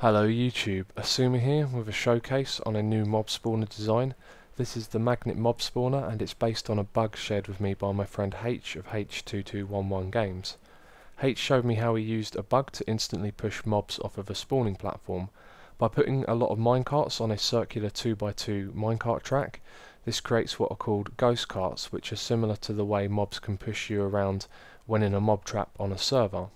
Hello YouTube, Xisuma here with a showcase on a new mob spawner design. This is the Magnet Mob Spawner and it's based on a bug shared with me by my friend H of H2211 Games. H showed me how he used a bug to instantly push mobs off of a spawning platform. By putting a lot of minecarts on a circular 2x2 minecart track, this creates what are called ghost carts which are similar to the way mobs can push you around when in a mob trap on a server.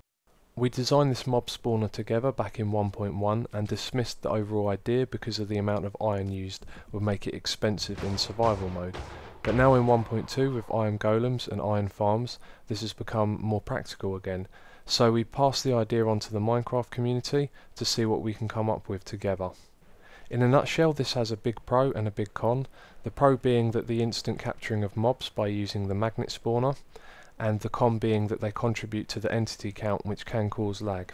We designed this mob spawner together back in 1.1 and dismissed the overall idea because of the amount of iron used would make it expensive in survival mode. But now in 1.2 with iron golems and iron farms this has become more practical again. So we passed the idea on to the Minecraft community to see what we can come up with together. In a nutshell this has a big pro and a big con. The pro being that the instant capturing of mobs by using the magnet spawner and the con being that they contribute to the entity count which can cause lag.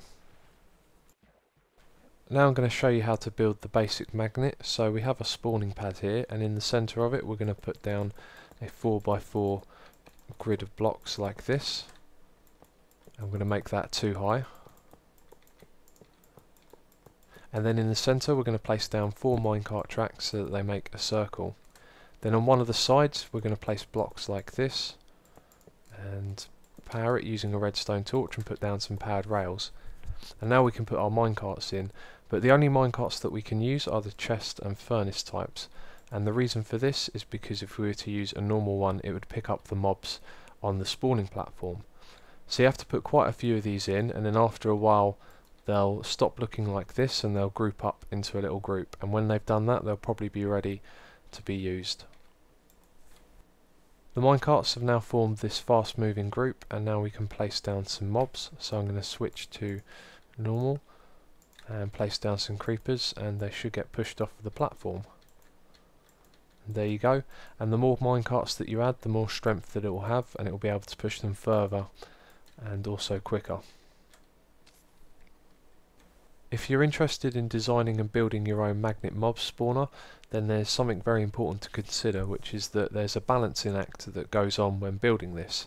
Now I'm going to show you how to build the basic magnet. So we have a spawning pad here and in the center of it we're going to put down a 4x4 grid of blocks like this. I'm going to make that too high. And then in the center we're going to place down four minecart tracks so that they make a circle. Then on one of the sides we're going to place blocks like this and power it using a redstone torch and put down some powered rails. And now we can put our minecarts in, but the only minecarts that we can use are the chest and furnace types. And the reason for this is because if we were to use a normal one, it would pick up the mobs on the spawning platform. So you have to put quite a few of these in, and then after a while, they'll stop looking like this and they'll group up into a little group. And when they've done that, they'll probably be ready to be used. The minecarts have now formed this fast moving group and now we can place down some mobs so I'm going to switch to normal and place down some creepers and they should get pushed off of the platform. There you go and the more minecarts that you add the more strength that it will have and it will be able to push them further and also quicker. If you're interested in designing and building your own magnet mob spawner, then there's something very important to consider, which is that there's a balancing act that goes on when building this.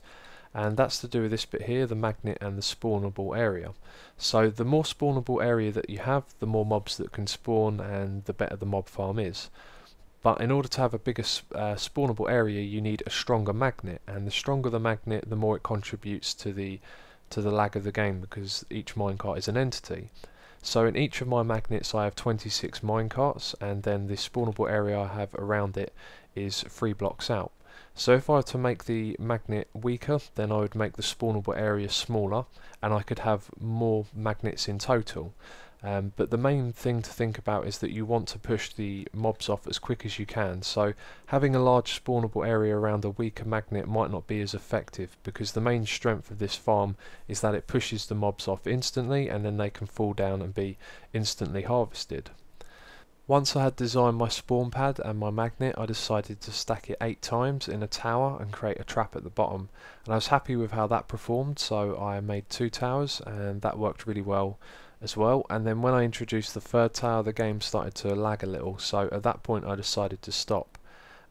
And that's to do with this bit here, the magnet and the spawnable area. So the more spawnable area that you have, the more mobs that can spawn and the better the mob farm is. But in order to have a bigger uh, spawnable area, you need a stronger magnet, and the stronger the magnet, the more it contributes to the to the lag of the game because each minecart is an entity. So in each of my magnets I have 26 minecarts and then the spawnable area I have around it is 3 blocks out. So if I were to make the magnet weaker then I would make the spawnable area smaller and I could have more magnets in total. Um, but the main thing to think about is that you want to push the mobs off as quick as you can. So having a large spawnable area around a weaker magnet might not be as effective because the main strength of this farm is that it pushes the mobs off instantly and then they can fall down and be instantly harvested. Once I had designed my spawn pad and my magnet I decided to stack it 8 times in a tower and create a trap at the bottom. And I was happy with how that performed so I made two towers and that worked really well as well. And then when I introduced the third tower the game started to lag a little. So at that point I decided to stop.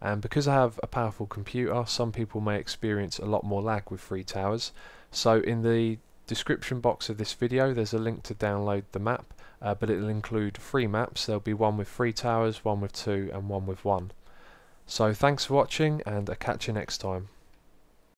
And because I have a powerful computer some people may experience a lot more lag with three towers. So in the description box of this video there's a link to download the map uh, but it'll include three maps. There'll be one with three towers one with two and one with one. So thanks for watching and I'll catch you next time